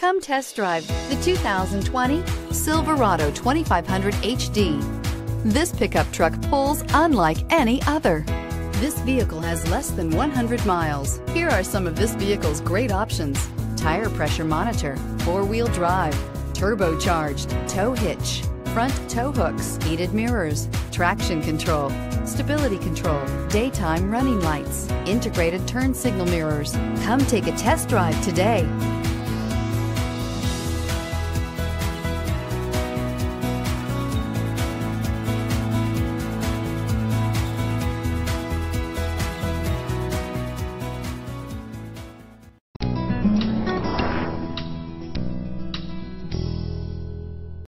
Come test drive the 2020 Silverado 2500 HD. This pickup truck pulls unlike any other. This vehicle has less than 100 miles. Here are some of this vehicle's great options. Tire pressure monitor, four-wheel drive, turbocharged, tow hitch, front tow hooks, heated mirrors, traction control, stability control, daytime running lights, integrated turn signal mirrors. Come take a test drive today.